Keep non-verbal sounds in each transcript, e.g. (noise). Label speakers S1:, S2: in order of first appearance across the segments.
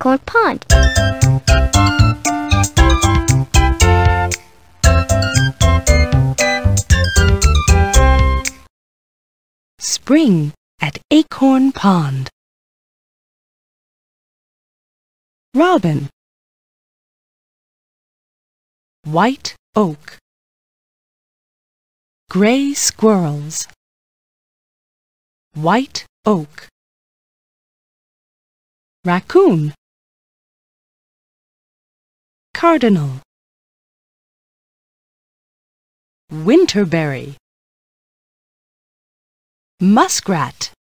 S1: Acorn Pond.
S2: Spring at Acorn Pond. Robin. White oak. Gray squirrels. White oak. Raccoon. Cardinal. Winterberry. Muskrat.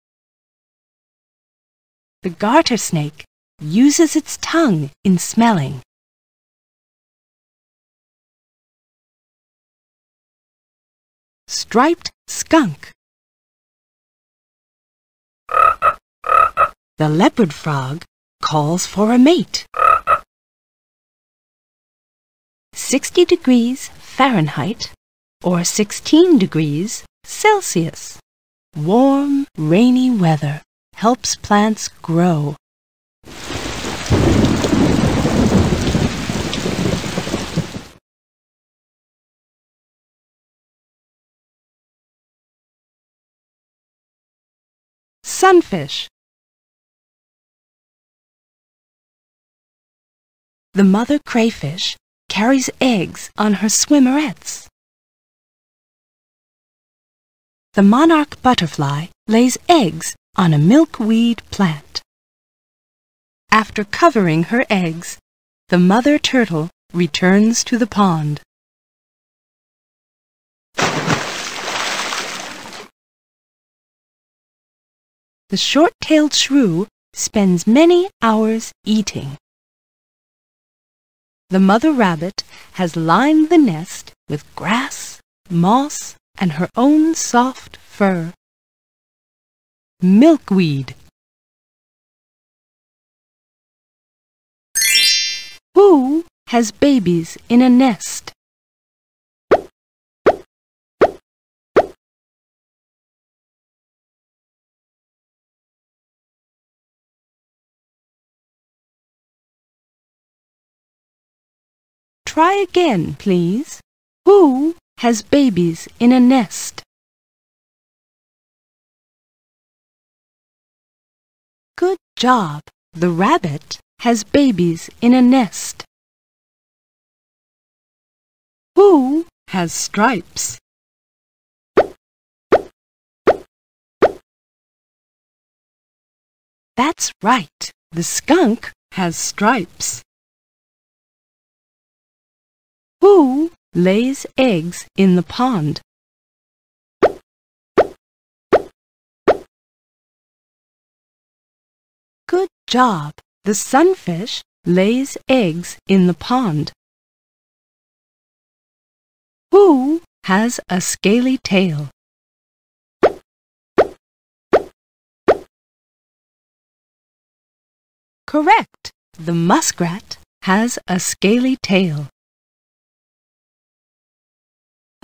S2: The garter snake uses its tongue in smelling. Striped skunk. The leopard frog calls for a mate. 60 degrees Fahrenheit or 16 degrees Celsius. Warm, rainy weather helps plants grow. Sunfish. The mother crayfish carries eggs on her swimmerets. The monarch butterfly lays eggs on a milkweed plant. After covering her eggs, the mother turtle returns to the pond. The short-tailed shrew spends many hours eating. The mother rabbit has lined the nest with grass, moss, and her own soft fur. Milkweed. Who has babies in a nest? Try again, please. Who has babies in a nest? Good job. The rabbit has babies in a nest. Who has stripes? That's right. The skunk has stripes. Who lays eggs in the pond? Good job. The sunfish lays eggs in the pond. Who has a scaly tail? Correct. The muskrat has a scaly tail.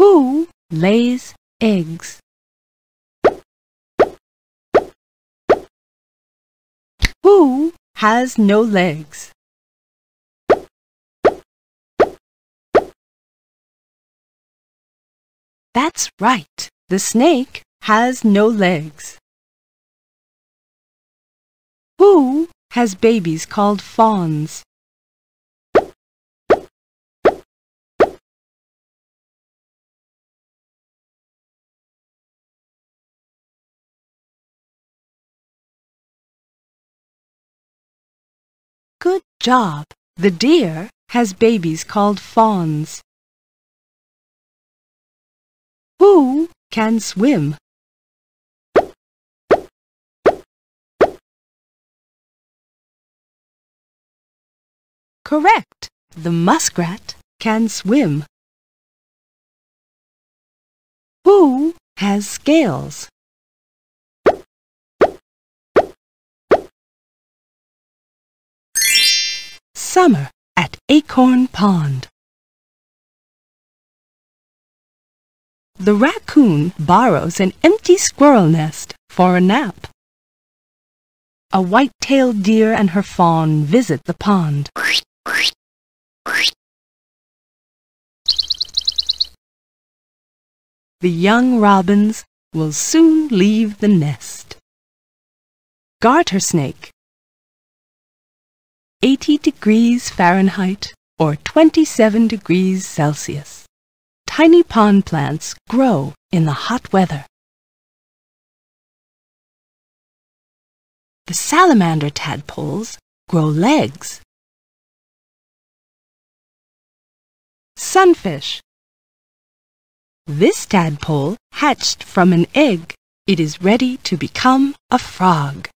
S2: Who lays eggs? Who has no legs? That's right. The snake has no legs. Who has babies called fawns? Good job. The deer has babies called fawns. Who can swim? Correct. The muskrat can swim. Who has scales? Summer at Acorn Pond. The raccoon borrows an empty squirrel nest for a nap. a white-tailed deer and her fawn visit the pond. The young robins will soon leave the nest. Garter snake 80 degrees Fahrenheit or 27 degrees Celsius. Tiny pond plants grow in the hot weather. The salamander tadpoles grow legs. Sunfish. This tadpole hatched from an egg. It is ready to become a frog.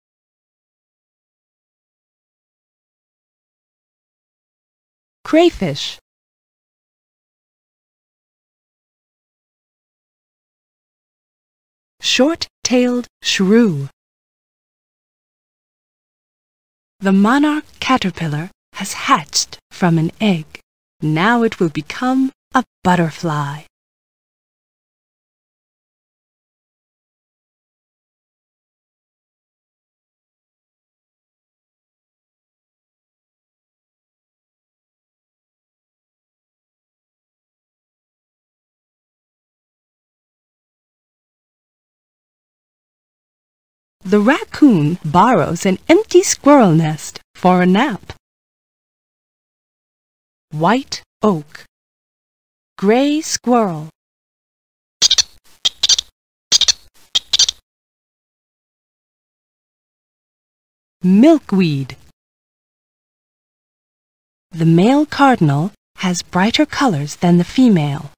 S2: Crayfish. Short-tailed shrew. The monarch caterpillar has hatched from an egg. Now it will become a butterfly. The raccoon borrows an empty squirrel nest for a nap. White oak. Gray squirrel. Milkweed. The male cardinal has brighter colors than the female.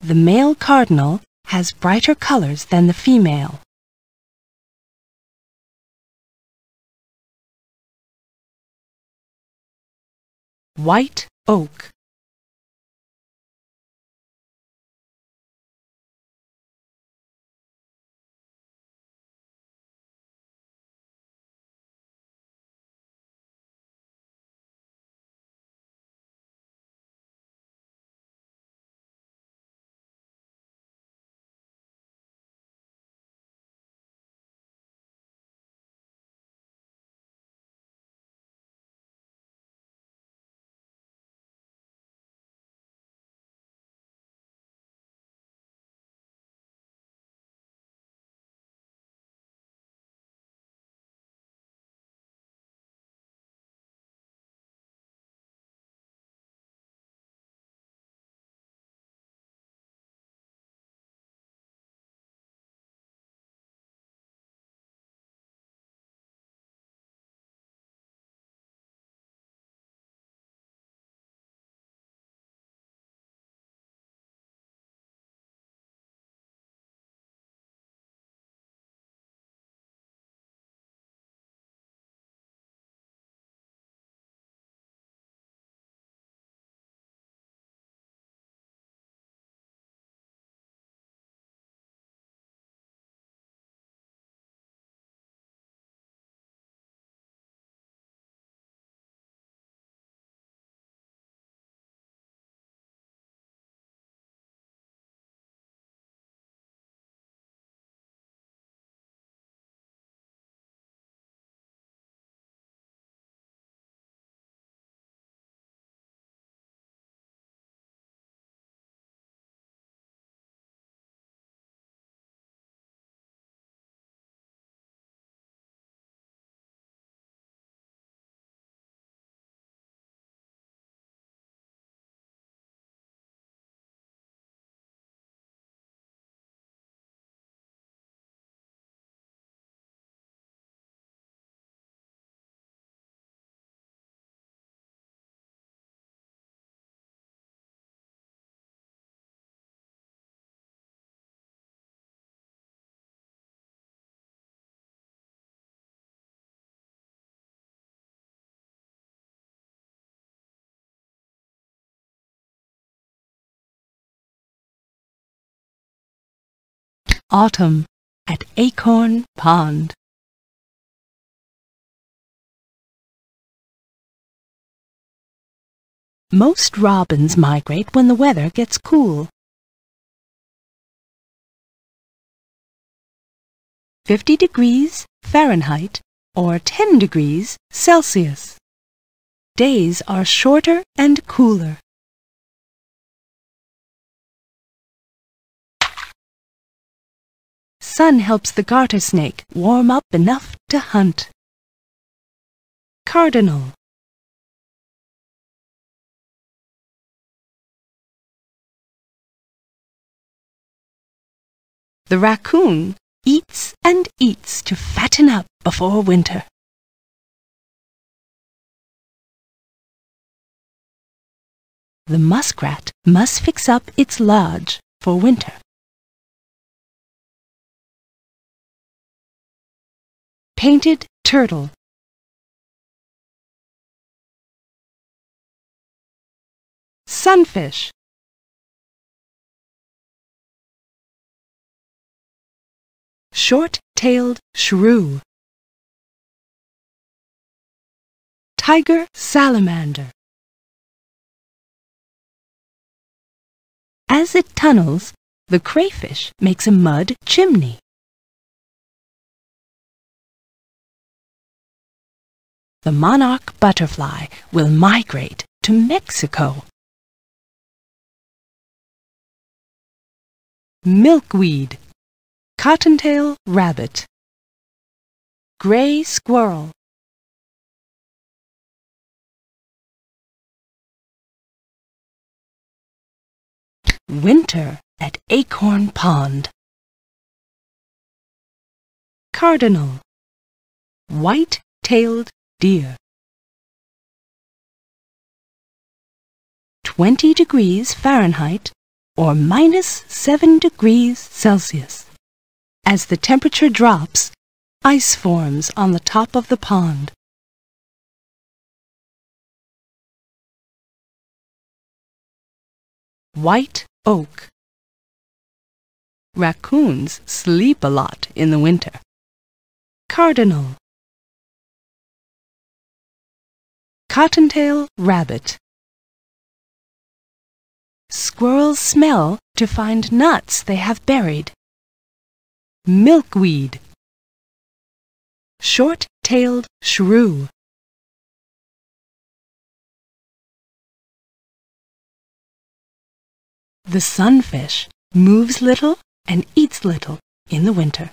S2: The male cardinal has brighter colors than the female. White oak. Autumn at Acorn Pond. Most robins migrate when the weather gets cool. 50 degrees Fahrenheit or 10 degrees Celsius. Days are shorter and cooler. Sun helps the garter snake warm up enough to hunt. Cardinal The raccoon eats and eats to fatten up before winter. The muskrat must fix up its lodge for winter. Painted turtle. Sunfish. Short-tailed shrew. Tiger salamander. As it tunnels, the crayfish makes a mud chimney. The monarch butterfly will migrate to Mexico. Milkweed, cottontail rabbit, gray squirrel, Winter at Acorn Pond. Cardinal, white-tailed deer. 20 degrees Fahrenheit or minus 7 degrees Celsius. As the temperature drops, ice forms on the top of the pond. White oak. Raccoons sleep a lot in the winter. Cardinal. Cottontail rabbit. Squirrels smell to find nuts they have buried. Milkweed. Short-tailed shrew. The sunfish moves little and eats little in the winter.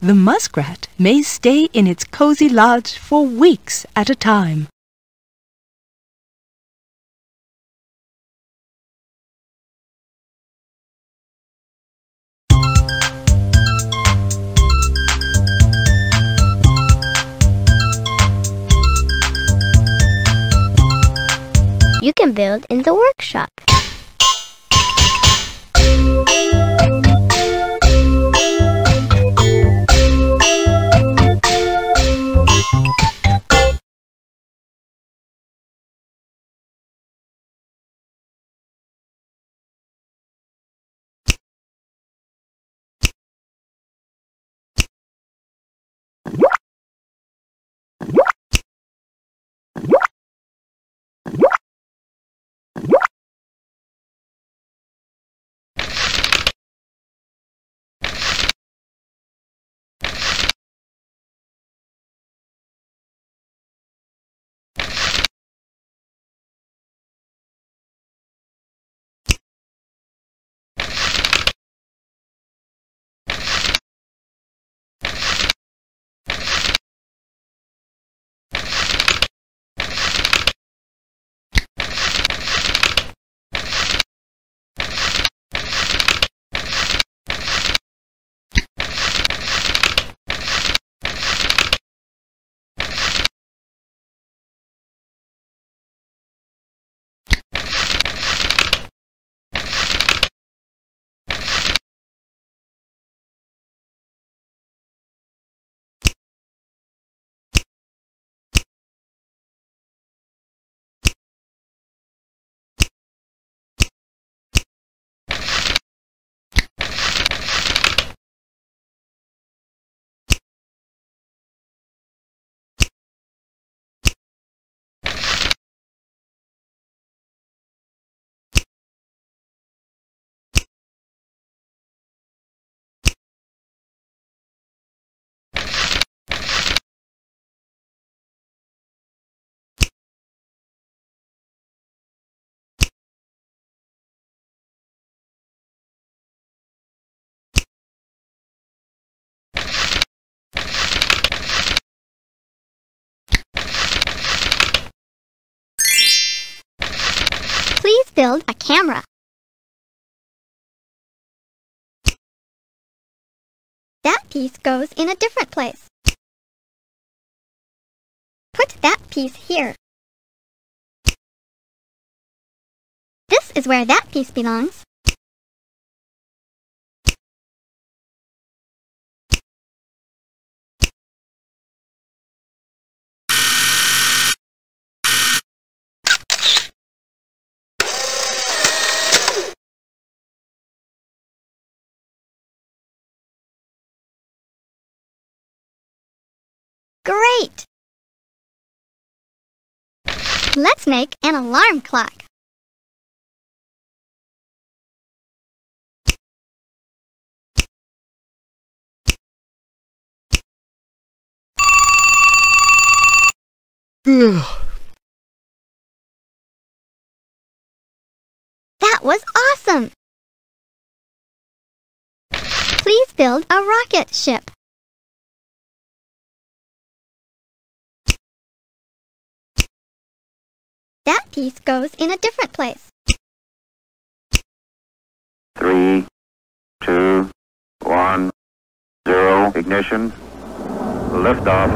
S2: The muskrat may stay in its cozy lodge for weeks at a time.
S1: You can build in the workshop. Build a camera. That piece goes in a different place. Put that piece here. This is where that piece belongs. Great! Let's make an alarm clock. That was awesome! Please build a rocket ship. That piece goes in a different place.
S3: Three, two, one, zero. Ignition. Liftoff.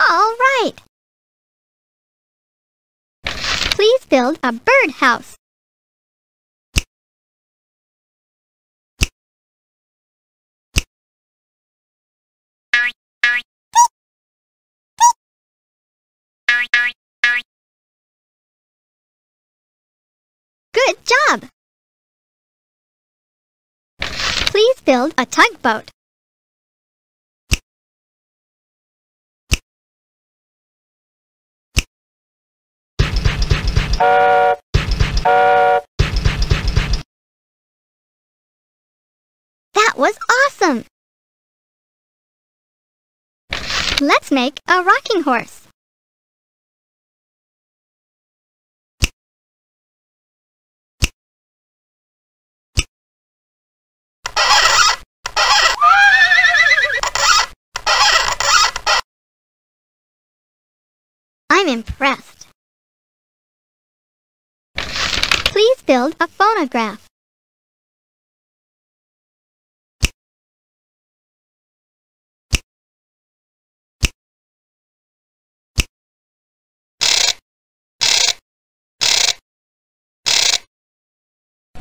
S1: All right! Please build a birdhouse. Good job! Please build a tugboat. That was awesome! Let's make a rocking horse. I'm impressed. Please build a phonograph.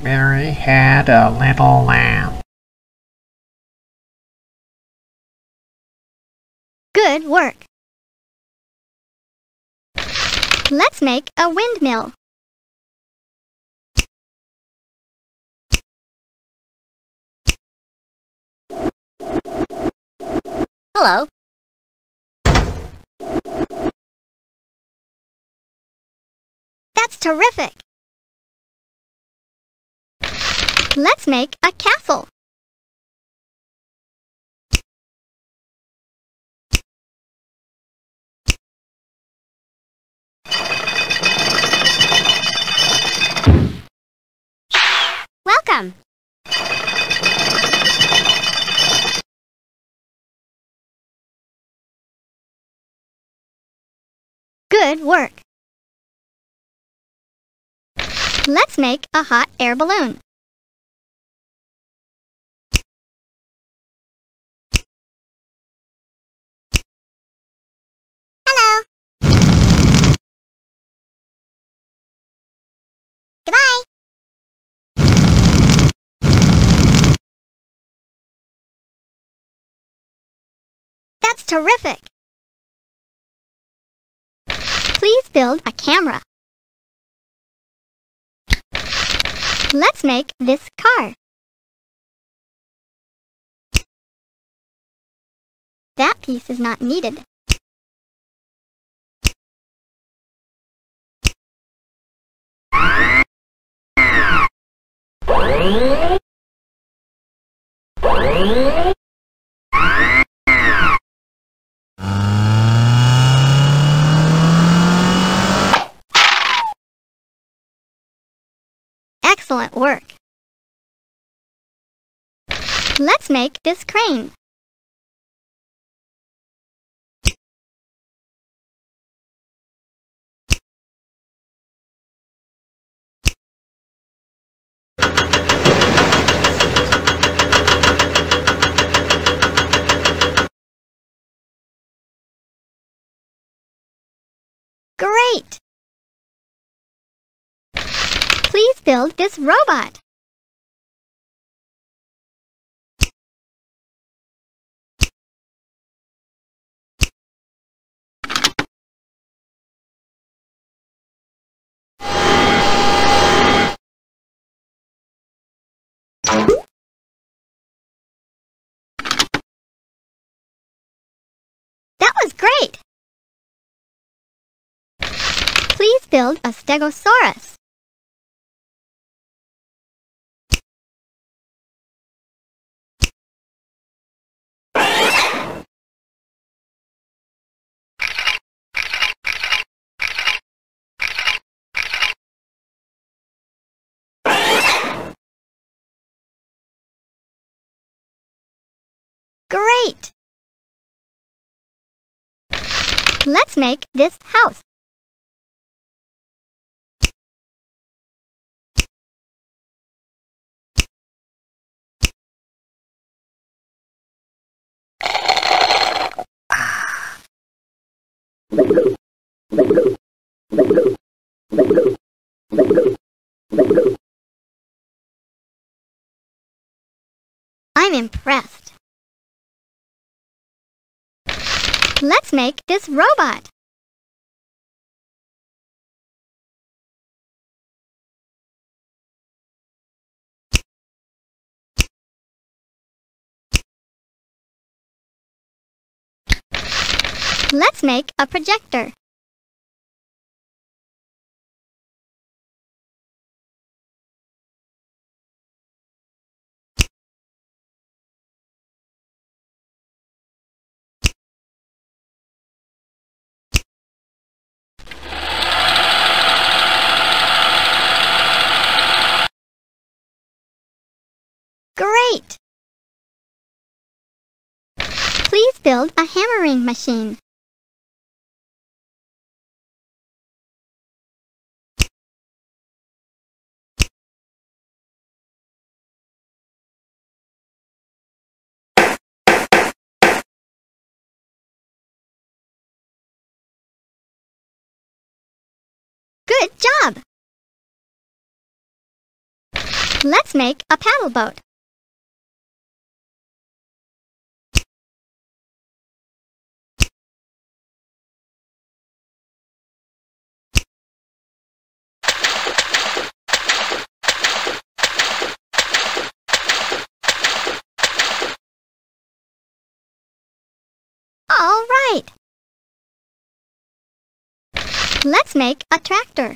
S4: Mary had a little lamb.
S1: Good work. Let's make a windmill. Hello. That's terrific. Let's make a castle. Good work. Let's make a hot air balloon. Hello. Goodbye. Terrific. Please build a camera. Let's make this car. That piece is not needed. Excellent work. Let's make this crane. Great! Please build this robot. That was great! Please build a stegosaurus. Great! Let's make this house. I'm impressed. Let's make this robot. Let's make a projector. Great! Please build a hammering machine. Good job! Let's make a paddle boat. All right. Let's make a tractor.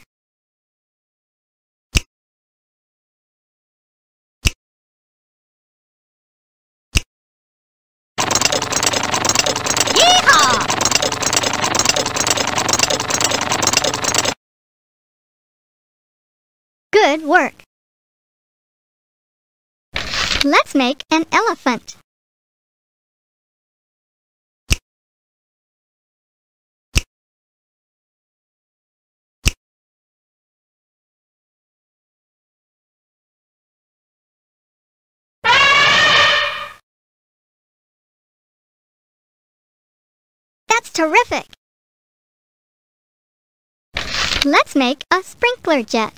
S1: Good work. Let's make an elephant. That's terrific! Let's make a sprinkler jet.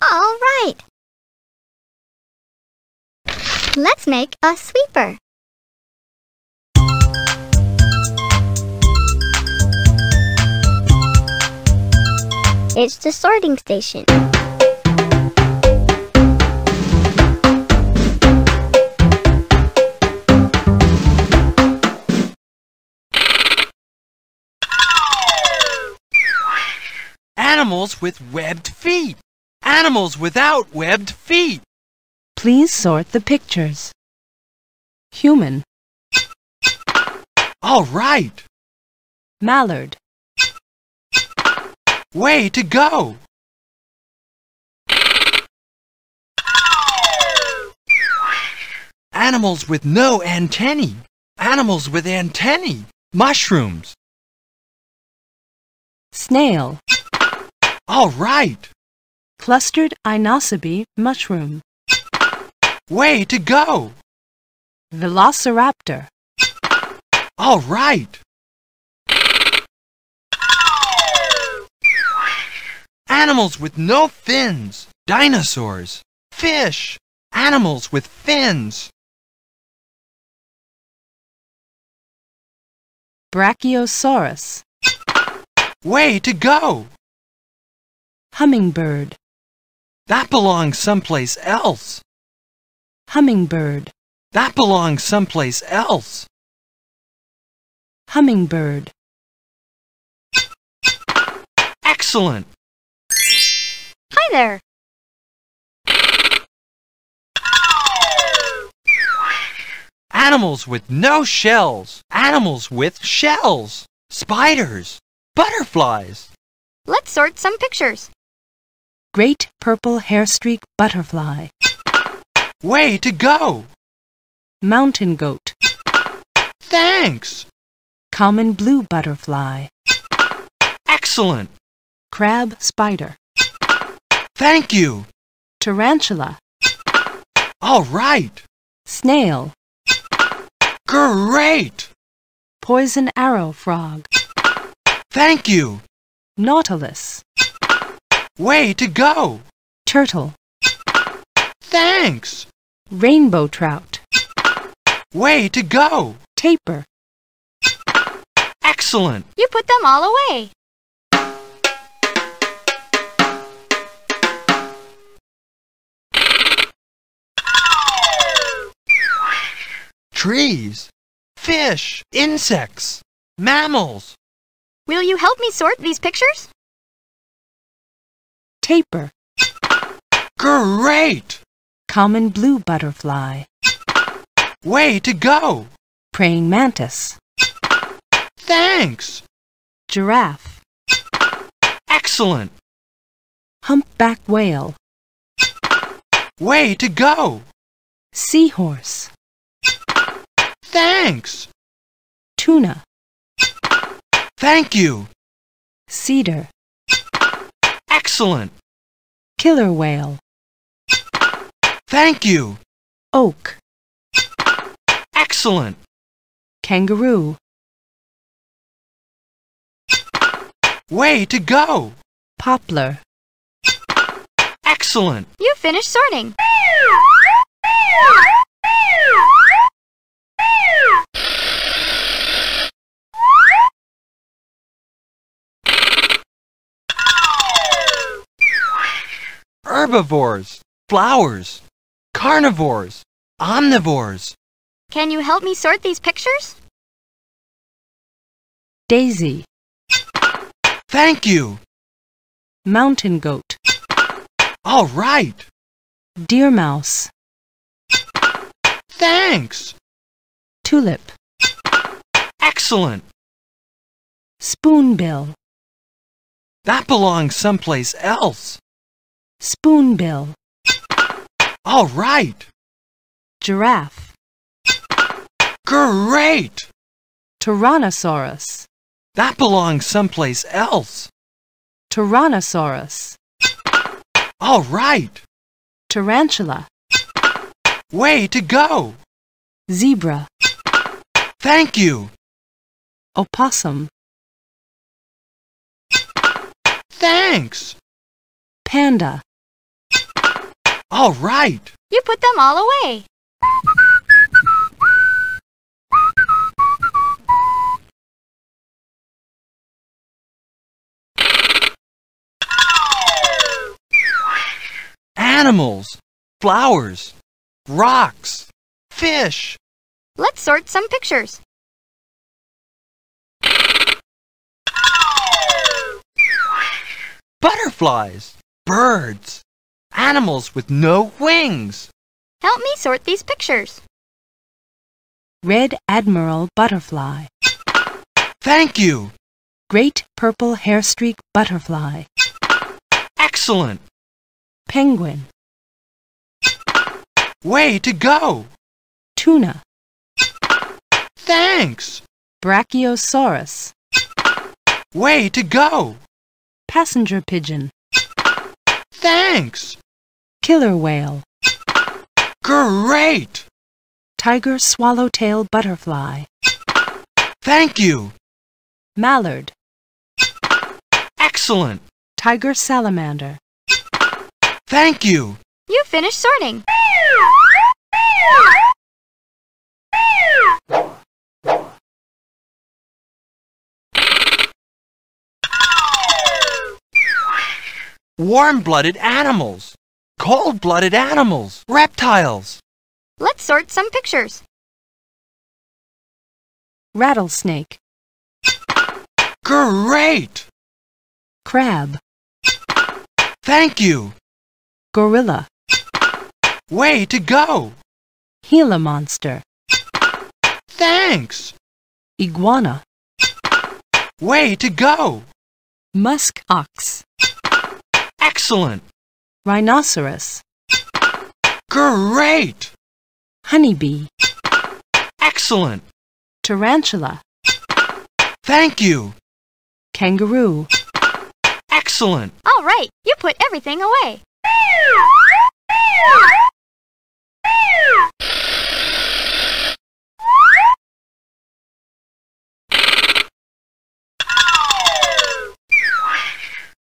S1: All right! Let's make a sweeper. It's the sorting station.
S5: Animals with webbed feet. Animals without webbed feet.
S2: Please sort the pictures. Human,
S5: All right.
S2: mallard,
S5: Way to go. Animals with no antennae. Animals with antennae. Mushrooms.
S2: snail,
S5: All right.
S2: clustered inocybe mushroom,
S5: Way to go.
S2: velociraptor,
S5: All right. Animals with no fins. Dinosaurs. Fish. Animals with fins.
S2: brachiosaurus,
S5: Way to go.
S2: hummingbird,
S5: That belongs someplace else.
S2: hummingbird,
S5: That belongs someplace else.
S2: hummingbird,
S5: Excellent.
S1: Hi there.
S5: Animals with no shells. Animals with shells. Spiders. Butterflies.
S1: Let's sort some pictures.
S2: great purple hairstreak butterfly,
S5: Way to go.
S2: mountain goat,
S5: Thanks.
S2: common blue butterfly,
S5: Excellent.
S2: crab spider,
S5: Thank you.
S2: tarantula,
S5: All right.
S2: snail,
S5: Great.
S2: poison arrow frog,
S5: Thank you.
S2: nautilus,
S5: Way to go.
S2: turtle,
S5: Thanks.
S2: rainbow trout,
S5: Way to go.
S2: tapir,
S5: Excellent.
S1: You put them all away.
S5: Trees. Fish. Insects. Mammals.
S1: Will you help me sort these pictures?
S2: Tapir.
S5: Great.
S2: common blue butterfly,
S5: Way to go.
S2: praying mantis,
S5: Thanks.
S2: giraffe,
S5: Excellent.
S2: humpback whale,
S5: Way to go.
S2: seahorse,
S5: Thanks.
S2: tuna,
S5: Thank you.
S2: cedar,
S5: Excellent.
S2: killer whale,
S5: Thank you.
S2: oak,
S5: Excellent.
S2: kangaroo,
S5: Way to go.
S2: poplar,
S5: Excellent.
S1: You finished sorting.
S5: Herbivores. Flowers. Carnivores. Omnivores.
S1: Can you help me sort these pictures?
S2: daisy,
S5: Thank you.
S2: mountain goat,
S5: All right.
S2: deer mouse,
S5: Thanks.
S2: tulip,
S5: Excellent.
S2: spoonbill,
S5: That belongs someplace else.
S2: Spoonbill,
S5: All right.
S2: giraffe,
S5: Great.
S2: tyrannosaurus,
S5: That belongs someplace else.
S2: tyrannosaurus,
S5: All right.
S2: tarantula,
S5: Way to go.
S2: zebra,
S5: Thank you.
S2: opossum,
S5: Thanks.
S2: panda,
S5: All right.
S1: You put them all away.
S5: Animals. Flowers. Rocks. Fish.
S1: Let's sort some pictures.
S5: Butterflies. Birds. Animals with no wings.
S1: Help me sort these pictures.
S2: red admiral butterfly,
S5: Thank you.
S2: great purple hairstreak butterfly,
S5: Excellent.
S2: penguin,
S5: Way to go.
S2: tuna,
S5: Thanks.
S2: brachiosaurus,
S5: Way to go.
S2: passenger pigeon,
S5: Thanks.
S2: Killer whale,
S5: Great.
S2: tiger swallowtail butterfly,
S5: Thank you.
S2: mallard,
S5: Excellent.
S2: tiger salamander,
S5: Thank you.
S1: You finished sorting.
S5: Warm-blooded animals. Cold-blooded animals. Reptiles.
S1: Let's sort some pictures.
S2: rattlesnake,
S5: Great.
S2: crab,
S5: Thank you.
S2: gorilla,
S5: Way to go.
S2: gila monster,
S5: Thanks.
S2: iguana,
S5: Way to go.
S2: musk ox,
S5: Excellent.
S2: Rhinoceros,
S5: Great.
S2: honeybee,
S5: Excellent.
S2: tarantula,
S5: Thank you.
S2: kangaroo,
S5: Excellent.
S1: All right, you put everything away.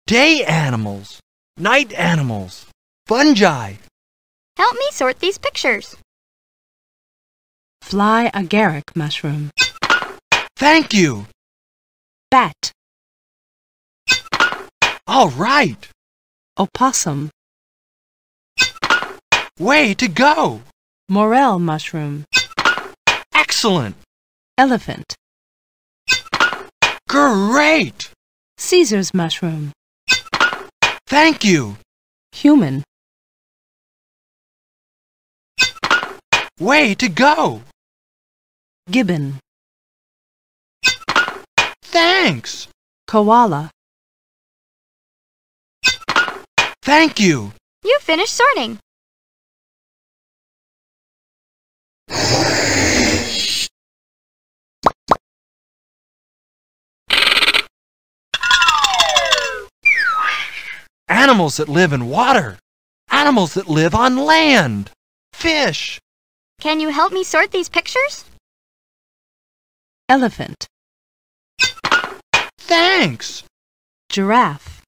S5: Day animals. Night animals. Fungi.
S1: Help me sort these pictures.
S2: fly agaric mushroom,
S5: Thank you.
S2: bat,
S5: All right.
S2: opossum,
S5: Way to go.
S2: morel mushroom,
S5: Excellent.
S2: elephant,
S5: Great.
S2: Caesar's mushroom,
S5: Thank you.
S2: human,
S5: Way to go.
S2: gibbon,
S5: Thanks.
S2: koala,
S5: Thank you.
S1: You finished sorting.
S5: Animals that live in water. Animals that live on land. Fish.
S1: Can you help me sort these pictures?
S2: elephant,
S5: Thanks.
S2: giraffe,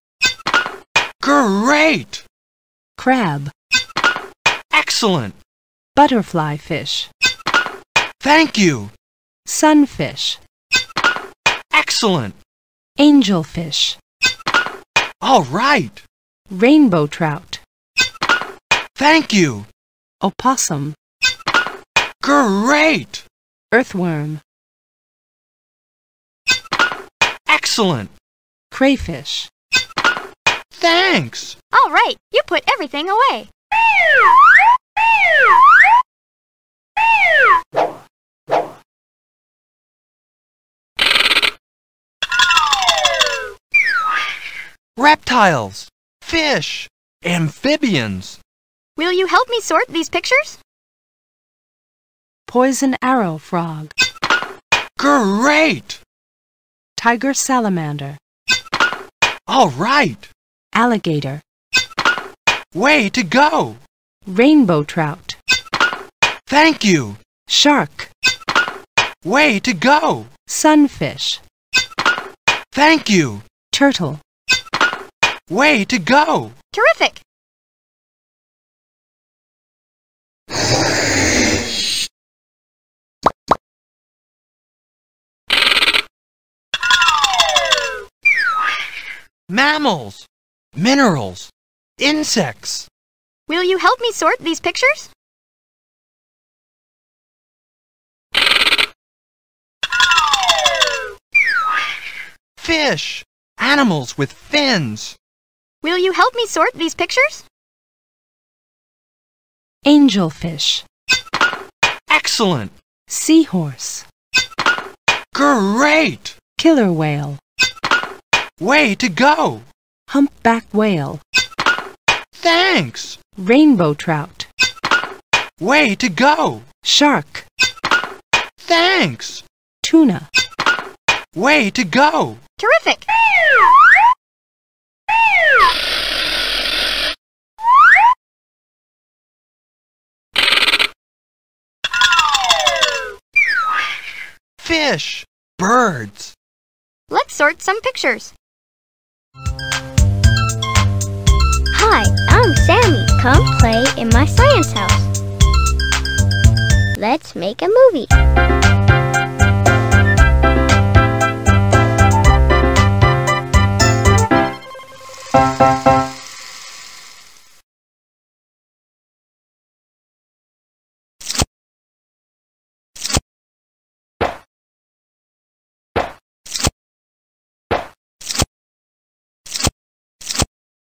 S5: Great.
S2: crab,
S5: Excellent.
S2: butterfly fish,
S5: Thank you.
S2: sunfish,
S5: Excellent.
S2: angelfish,
S5: All right.
S2: Rainbow trout,
S5: Thank you.
S2: opossum,
S5: Great.
S2: earthworm,
S5: Excellent.
S2: crayfish,
S5: Thanks.
S1: All right, you put everything away.
S5: Reptiles. Fish. Amphibians.
S1: Will you help me sort these pictures?
S2: poison arrow frog,
S5: Great.
S2: tiger salamander,
S5: All right.
S2: alligator,
S5: Way to go.
S2: rainbow trout,
S5: Thank you.
S2: shark,
S5: Way to go.
S2: sunfish,
S5: Thank you.
S2: turtle,
S5: Way to go.
S1: Terrific!
S5: Mammals. Minerals. Insects.
S1: Will you help me sort these pictures?
S5: Fish. Animals with fins.
S1: Will you help me sort these pictures?
S2: angelfish,
S5: Excellent.
S2: seahorse,
S5: Great.
S2: killer whale,
S5: Way to go.
S2: humpback whale,
S5: Thanks.
S2: rainbow trout,
S5: Way to go.
S2: shark,
S5: Thanks.
S2: tuna.
S5: Way to go.
S1: Terrific!
S5: Fish! Birds!
S1: Let's sort some pictures. Hi, I'm Sammy. Come play in my science house. Let's make a movie.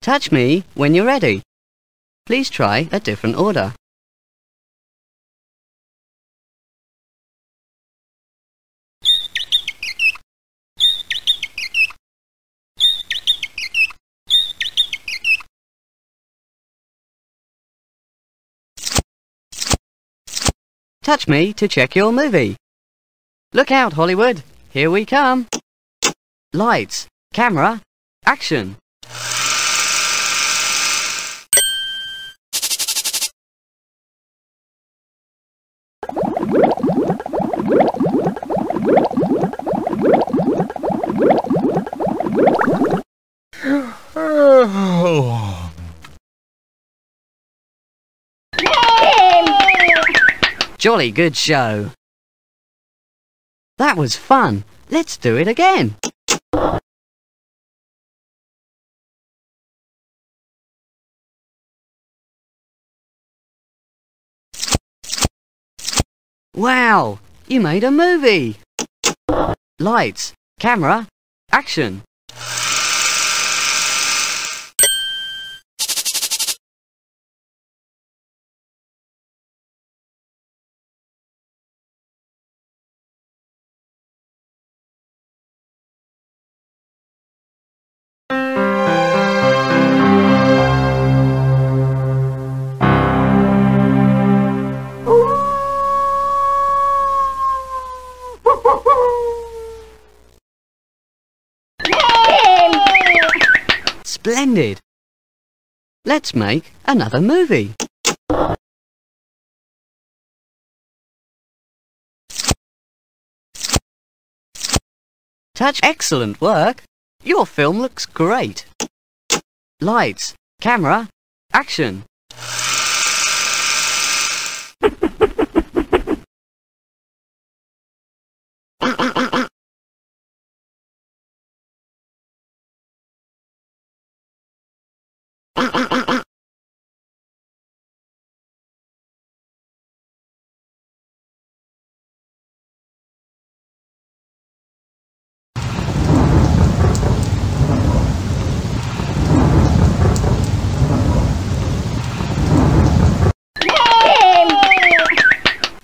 S6: Touch me when you're ready. Please try a different order. Touch me to check your movie. Look out, Hollywood. Here we come. Lights, camera, action. Jolly good show. That was fun. Let's do it again. Wow, you made a movie. Lights, camera, action. Let's make another movie. Touch excellent work. Your film looks great. Lights, camera, action. (laughs)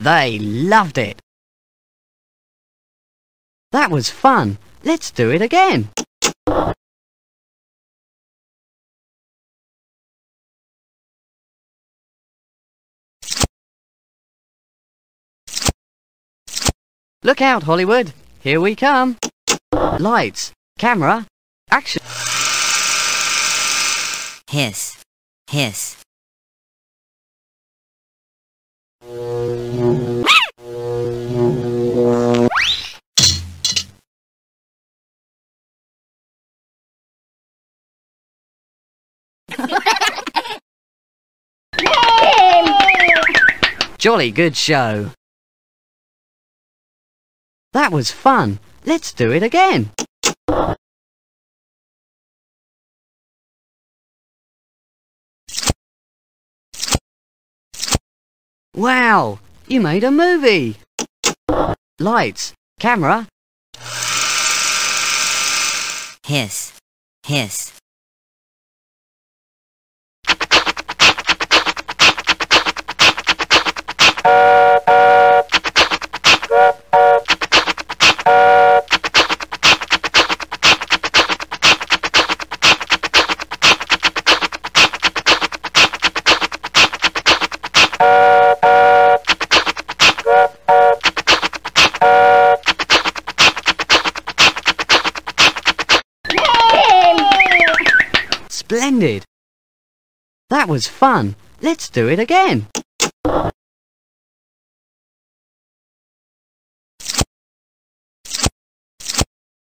S6: They loved it. That was fun. Let's do it again. Look out, Hollywood. Here we come. Lights, camera, action.
S7: Hiss, hiss. (laughs)
S6: Jolly good show. That was fun. Let's do it again. Wow, you made a movie. Lights, camera,
S7: Hiss, hiss.
S6: ended. That was fun. Let's do it again.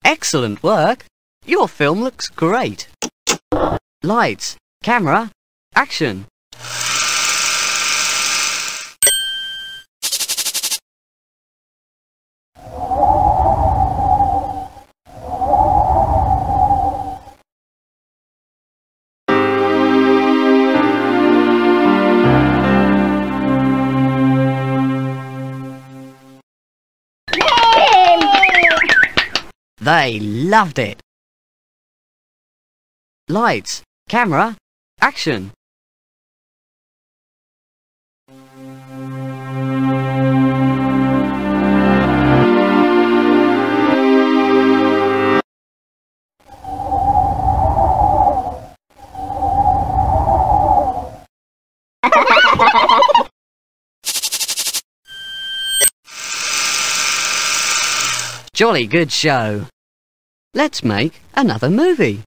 S6: Excellent work. Your film looks great. Lights, camera, action. They loved it. Lights, camera, action. Jolly good show. Let's make another movie.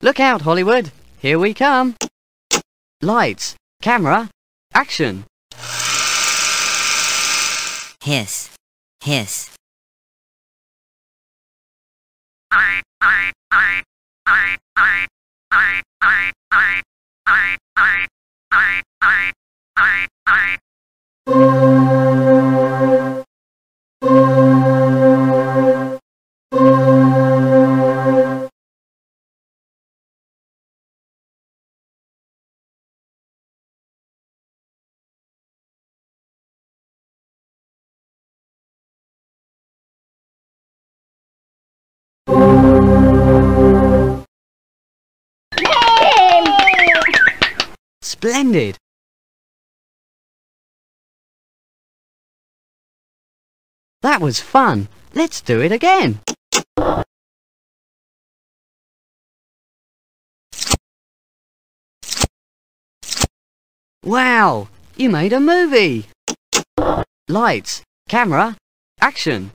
S6: Look out, Hollywood. Here we come. Lights, camera, action.
S7: hiss, hiss,
S6: Splendid. That was fun. Let's do it again. Wow, you made a movie. Lights, camera, action.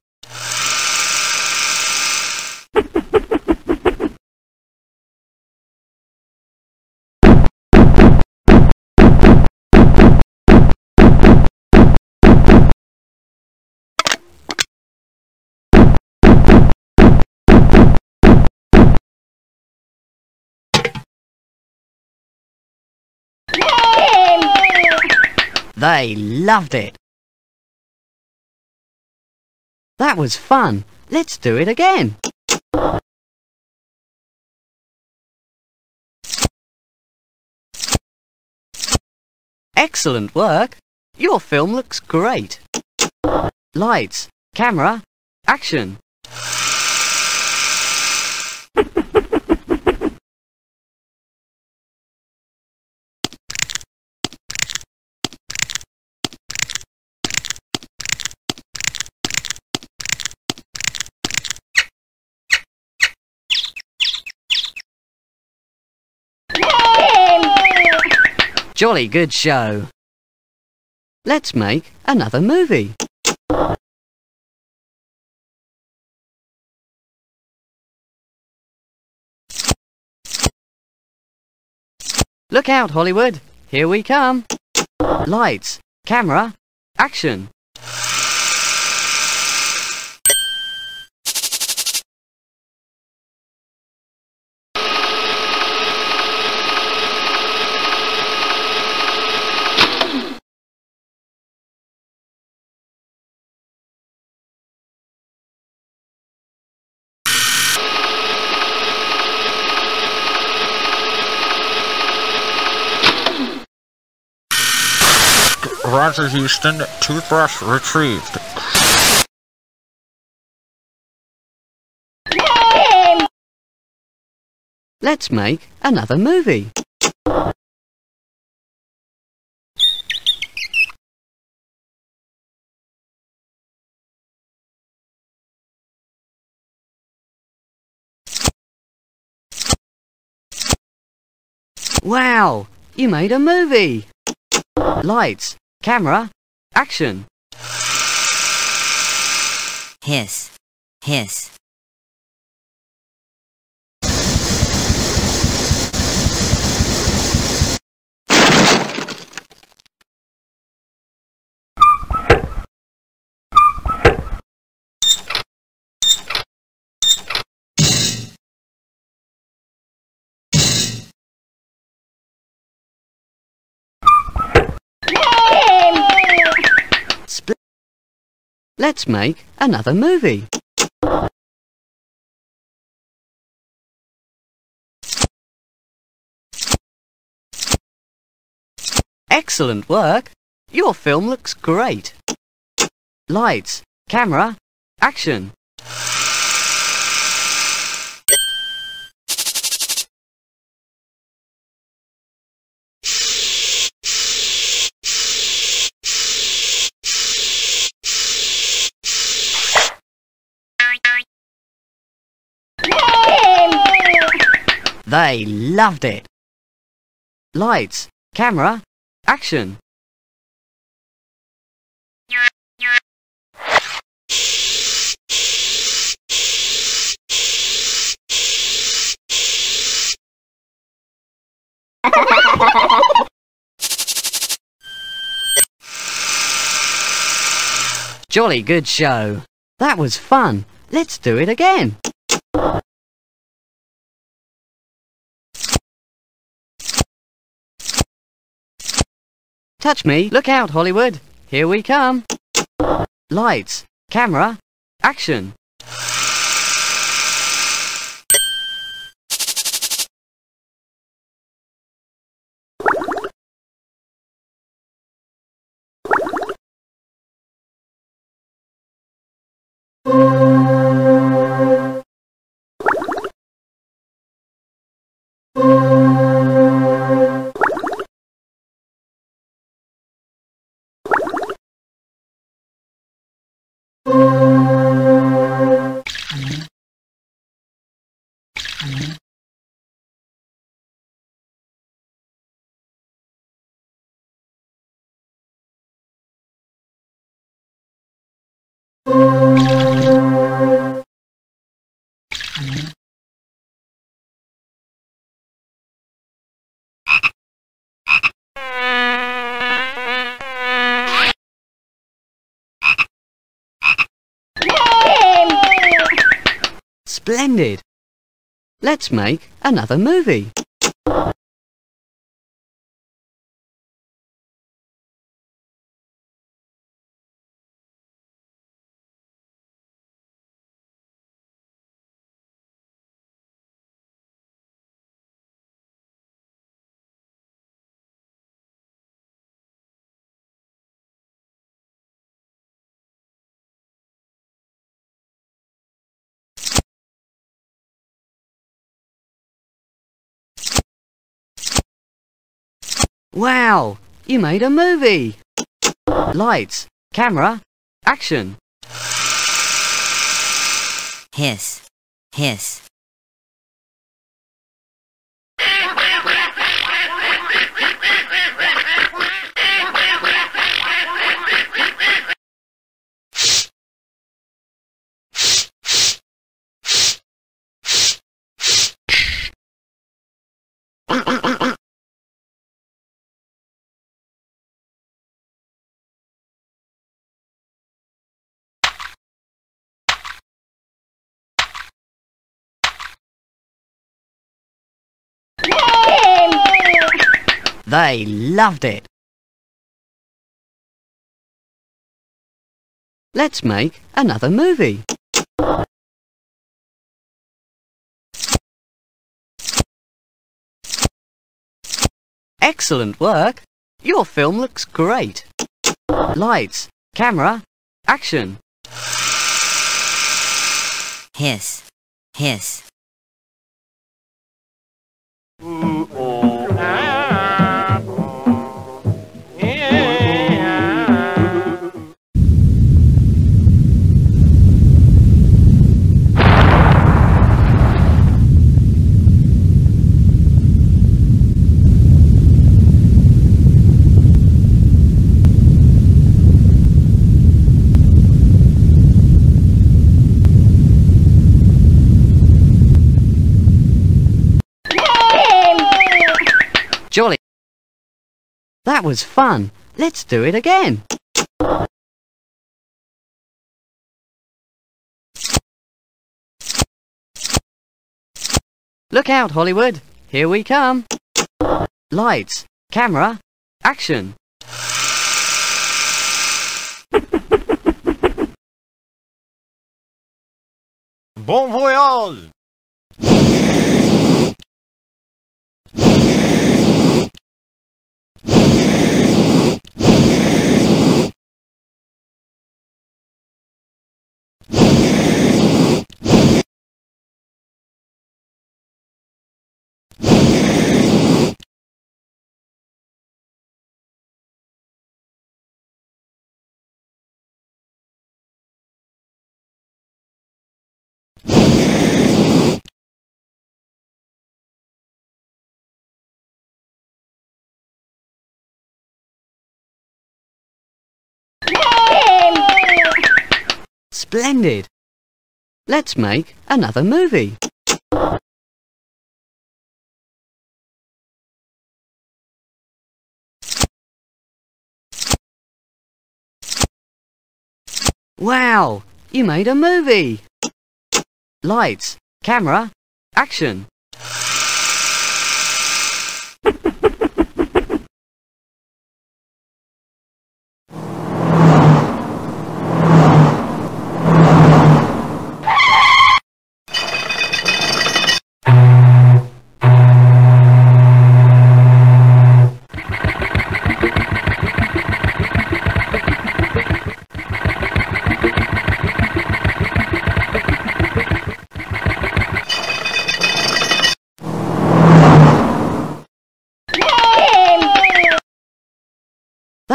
S6: They loved it. That was fun. Let's do it again. Excellent work. Your film looks great. Lights, camera, action. Jolly good show. Let's make another movie. Look out, Hollywood. Here we come. Lights, camera, action.
S8: Roger Houston, toothbrush retrieved.
S6: Let's make another movie. Wow, you made a movie. Lights, camera, action.
S7: hiss, hiss,
S6: Let's make another movie. Excellent work! Your film looks great. Lights, camera, action! They loved it. Lights, camera, action. Jolly good show. That was fun. Let's do it again. Touch me. Look out, Hollywood. Here we come. Lights, camera, action. Splendid! Let's make another movie. Wow! You made a movie! Lights, camera, action!
S7: Hiss. Hiss.
S6: They loved it. Let's make another movie. Excellent work! Your film looks great. Lights, camera, action!
S7: Hiss. Hiss.
S6: Jolly! That was fun. Let's do it again. Look out, Hollywood. Here we come. Lights, camera, action.
S8: Bon voyage!
S6: Splendid! Let's make another movie. Wow! You made a movie! Lights, camera, action!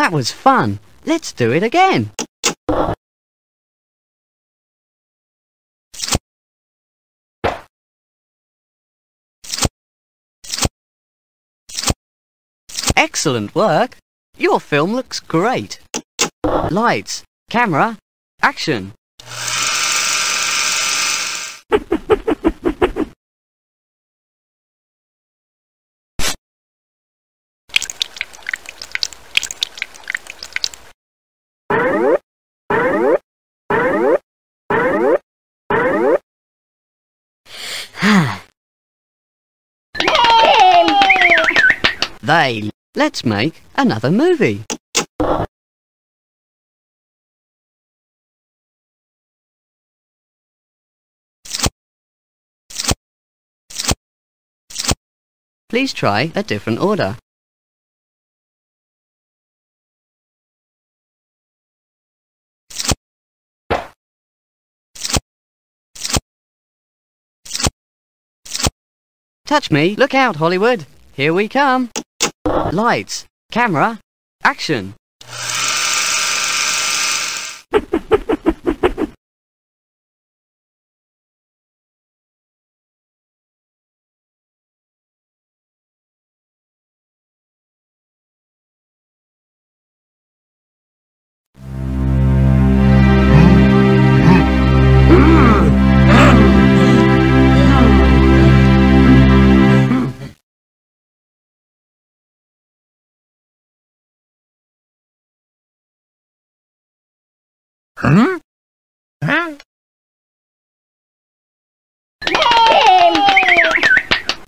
S6: That was fun. Let's do it again. Excellent work. Your film looks great. Lights, camera, action. They. Let's make another movie. Please try a different order. Touch me! Look out, Hollywood! Here we come! Lights, camera, action!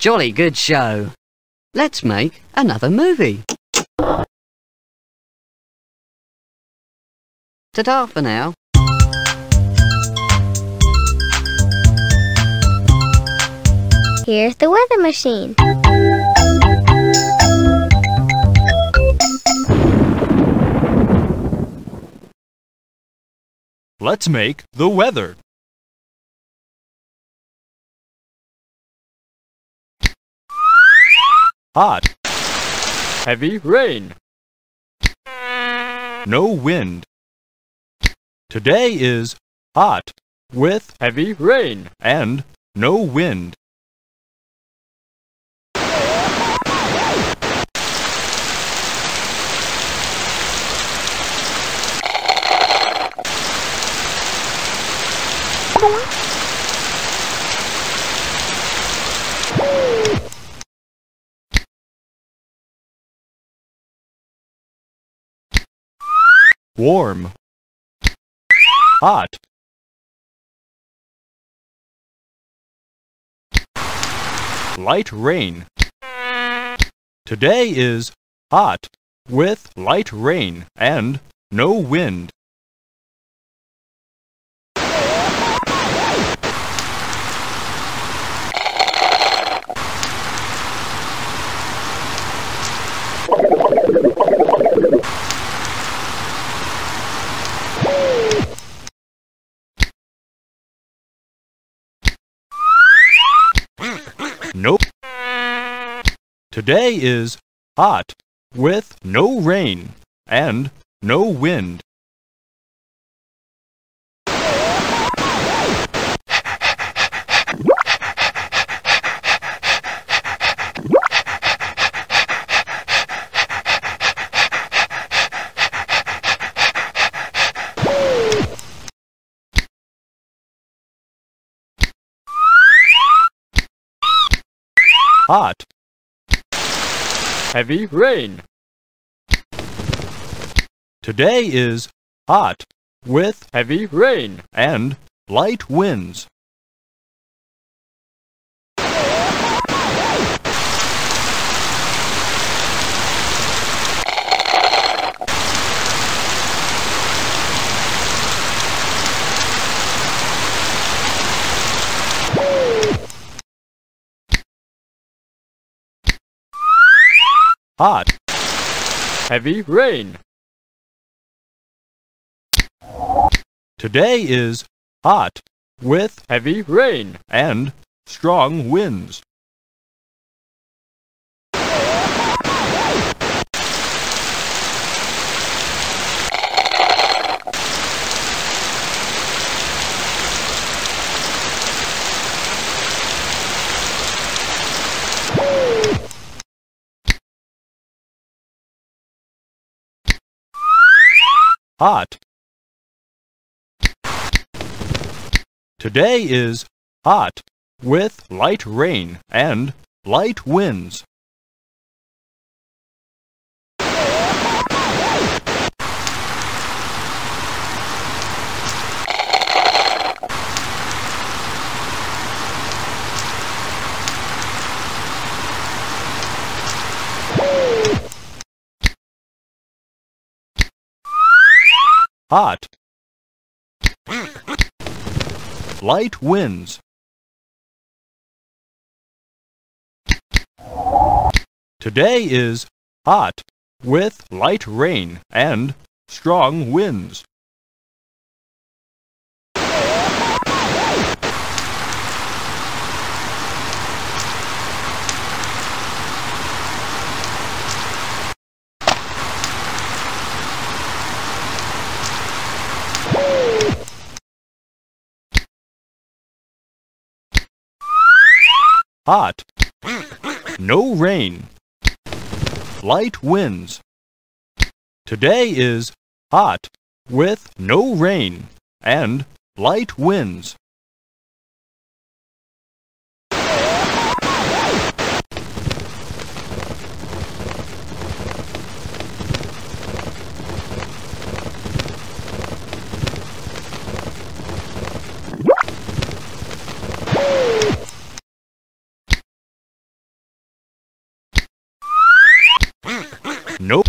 S6: Jolly good show. Let's make another movie. Ta-ta for now.
S1: Here's the weather machine.
S5: Let's make the weather. Hot. Heavy rain. No wind. Today is hot with heavy rain and no wind. Warm. Hot. Light rain. Today is hot with light rain and no wind. No. Today is hot with no rain and no wind. Hot. Heavy rain. Today is hot with heavy rain and light winds. Hot. Heavy rain. Today is hot with heavy rain and strong winds. Hot. Today is hot with light rain and light winds. Hot. Light winds. Today is hot with light rain and strong winds. Hot. No rain. Light winds. Today is hot with no rain and light winds. Nope.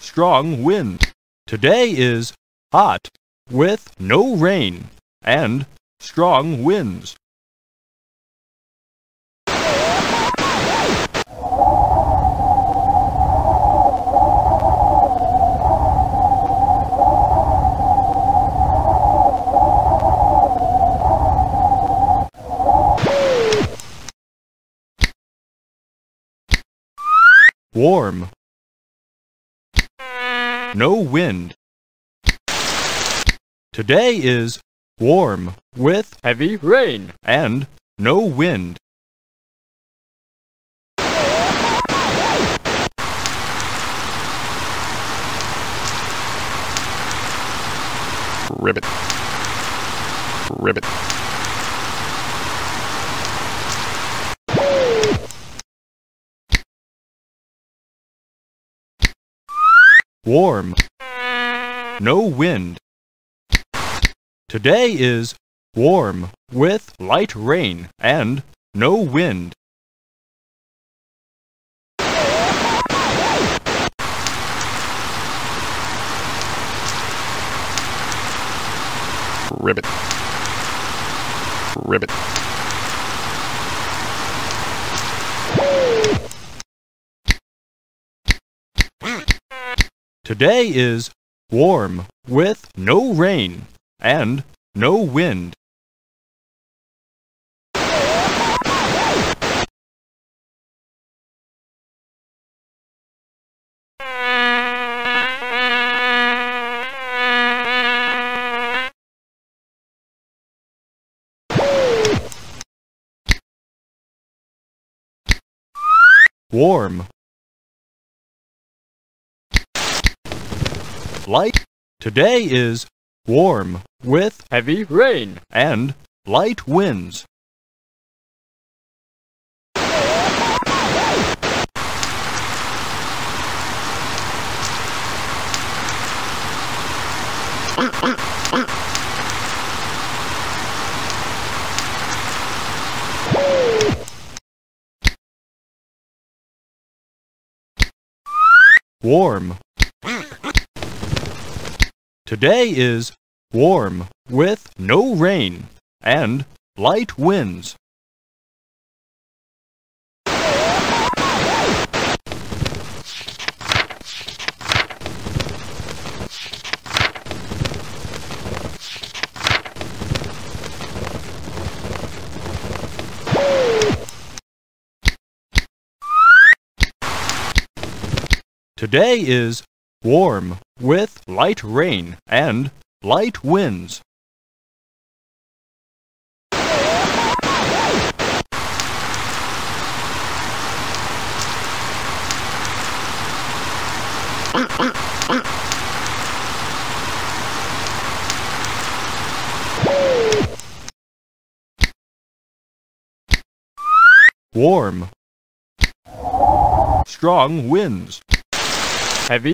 S5: Strong wind. Today is hot with no rain and strong winds. Warm. No wind. Today is warm with heavy rain and no wind.
S9: Ribbit. Ribbit.
S5: Warm. No wind. Today is warm with light rain and no wind.
S9: Ribbit. Ribbit.
S5: Today is warm with no rain and no wind. Warm Light. Today is warm with heavy rain and light winds. Warm. Today is warm with no rain and light winds. Today is warm with light rain and light winds. Warm. Strong winds. Heavy.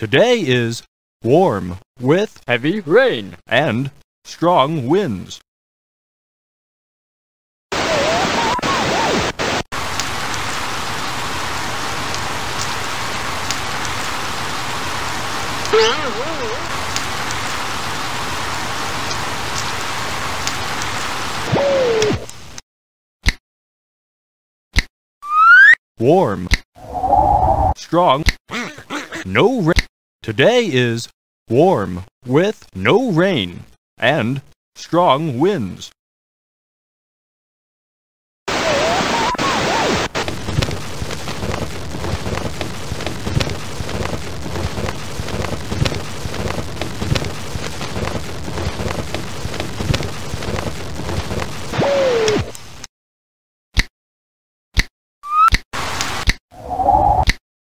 S5: Today is warm with heavy rain and strong winds. Warm. Strong. No rain. Today is warm with no rain and strong winds.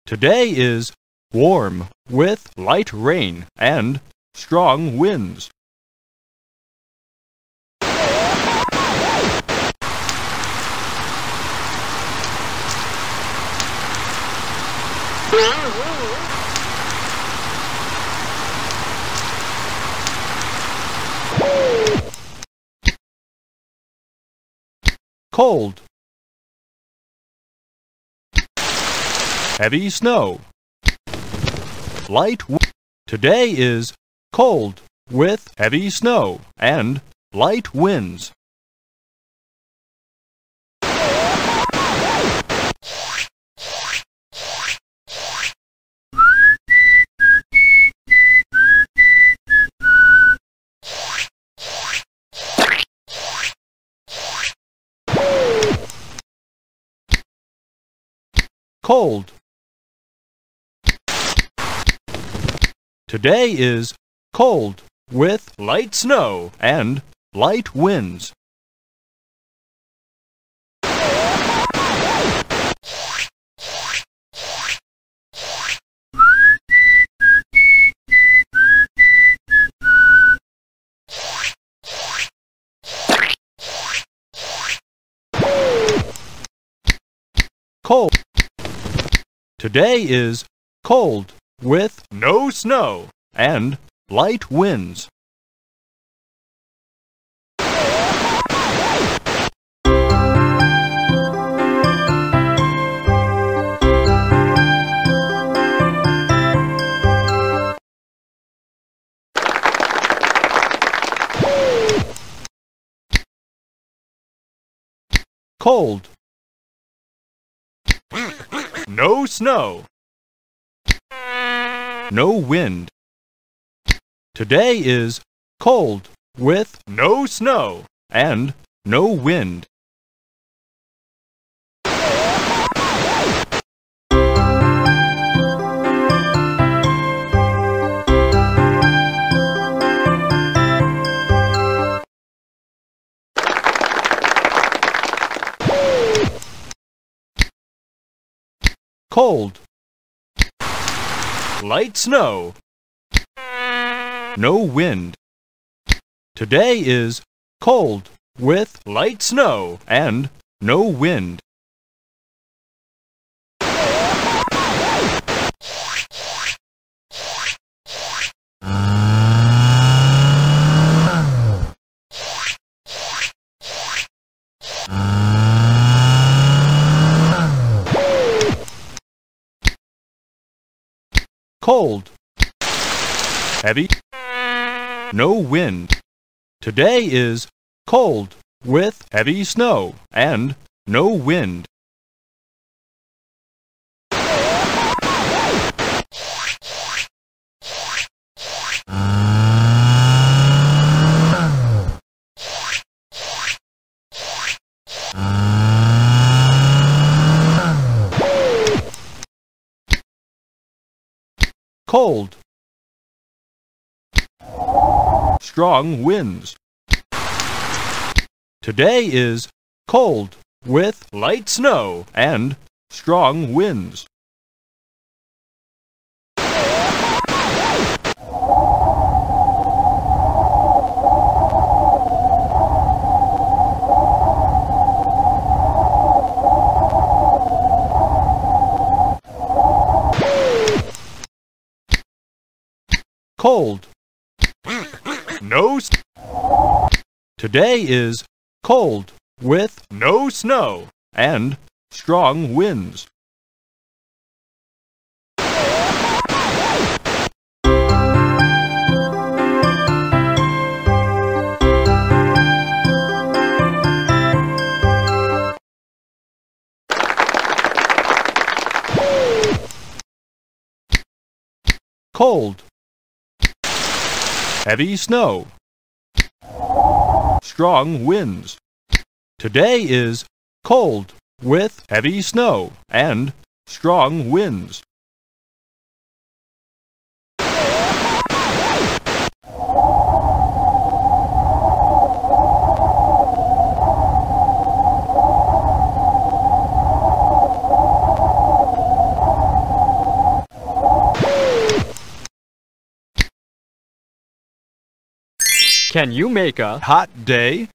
S5: Today is warm with light rain and strong winds. Cold. Heavy snow. Light. Today is cold with heavy snow and light winds. Cold. Today is cold with light snow and light winds. Cold. Today is cold with no snow and light winds. Cold. No snow. No wind. Today is cold with no snow and no wind. cold. Light snow. No wind. Today is cold with light snow and no wind. Cold. Heavy. No wind. Today is cold with heavy snow and no wind. Cold. Strong winds. Today is cold with light snow and strong winds. Cold. No. Today is cold with no snow and strong winds. Cold. Heavy snow. Strong winds. Today is cold with heavy snow and strong winds.
S10: Can you make a
S5: Hot day